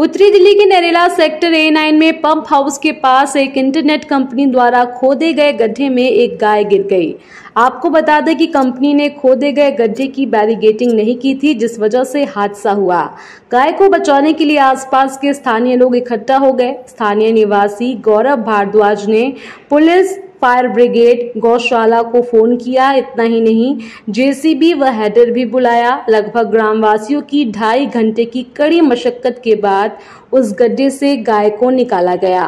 उत्तरी दिल्ली के Narela sector A nine में पंप हाउस के पास एक इंटरनेट कंपनी द्वारा खोदे गए गड्ढे में एक गाय गिर गई। आपको बता दें कि कंपनी ने खोदे गए गड्ढे की बैरिगेटिंग नहीं की थी, जिस वजह से हादसा हुआ। गाय को बचाने के लिए आसपास के स्थानीय लोग इकट्ठा हो गए। स्थानीय निवासी गौरव भारद्वाज ने पुलिस फायर ब्रिगेड गौशाला को फ़ोन किया, इतना ही नहीं, जेसीबी व हेडर भी बुलाया। लगभग ग्रामवासियों की ढाई घंटे की कड़ी मशक्कत के बाद उस गड्ढे से गाय को निकाला गया।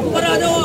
ऊपर आ जाओ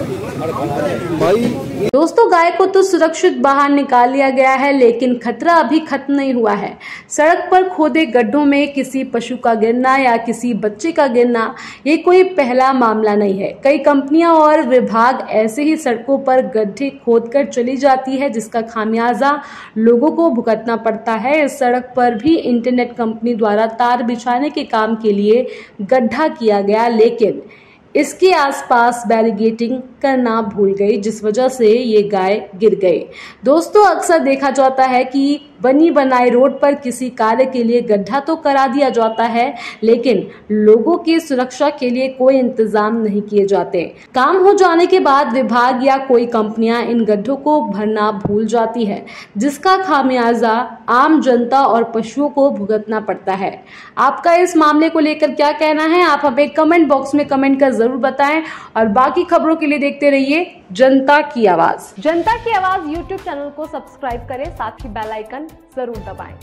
दोस्तों, गाय को तो सुरक्षित बाहर निकाल लिया गया है, लेकिन खतरा अभी खत्म नहीं हुआ है। सड़क पर खोदे गड्ढों में किसी पशु का गिरना या किसी बच्चे का गिरना, ये कोई पहला मामला नहीं है। कई कंपनियाँ और विभाग ऐसे ही सड़कों पर गड्ढे खोदकर चली जाती है, जिसका खामियाजा लोगों को भुगतना पड़ता है। इस सड़क पर भी इंटरनेट कंपनी द्वारा तार बिछाने के काम के लिए गड्ढा किया गया, लेकिन इसके आसपास बैरिगेटिंग करना भूल गई, जिस वजह से ये गाय गिर गई। दोस्तों, अक्सर देखा जाता है कि बनी बनाई रोड पर किसी कार्य के लिए गड्ढा तो करा दिया जाता है, लेकिन लोगों की सुरक्षा के लिए कोई इंतज़ाम नहीं किए जाते। काम हो जाने के बाद विभाग या कोई कंपनियाँ इन गड्ढों को भरना भूल जाती है, जिसका खामियाजा आम जनता और पशुओं को भुगतना पड़ता है। आपका इस मामले को लेकर क्या कहना है? आप हमें कमेंट बॉक्स में कमेंट कर ज़रूर बताएँ और बाकी खबरों के लिए देखते रहिए जनता की आवाज़। जनता की आवाज़ यूट्यूब चैनल को सब्सक्राइब करें, साथ ही बेलाइकन ज़रूर दबाएँ।